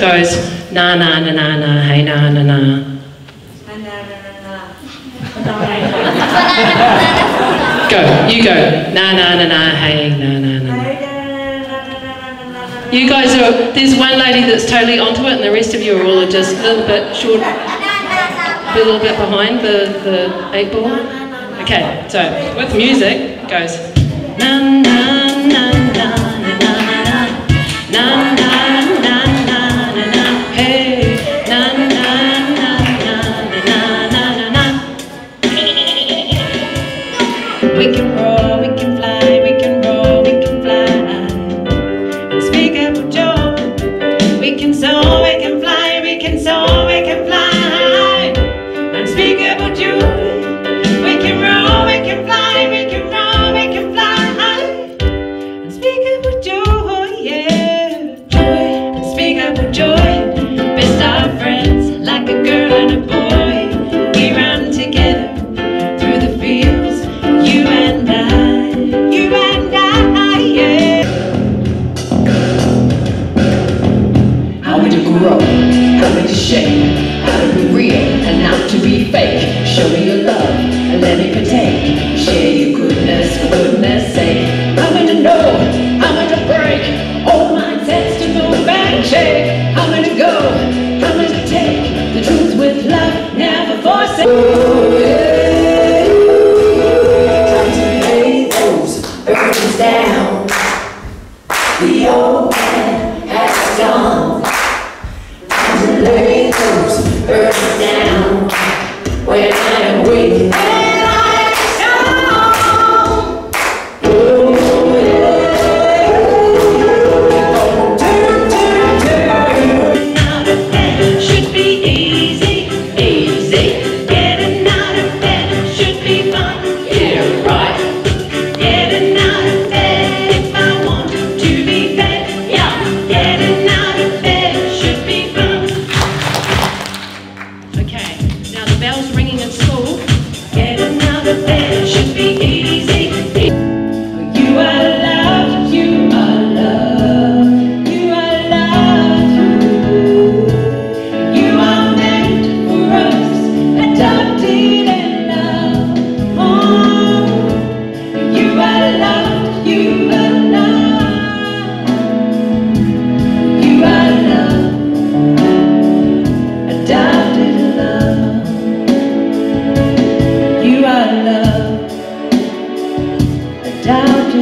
goes na na na na na hey na na na. go, you go. Na na na na hey na na na. You guys are. There's one lady that's totally onto it, and the rest of you are all just a little bit short, a little bit behind the the eight ball. Okay, so with music goes na. be real and not to be fake. Show me your love and let me pretend. burn down when I'm weak.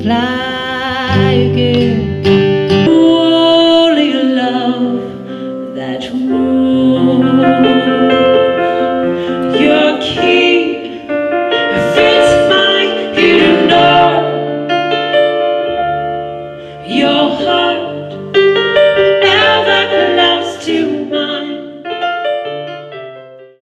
fly again.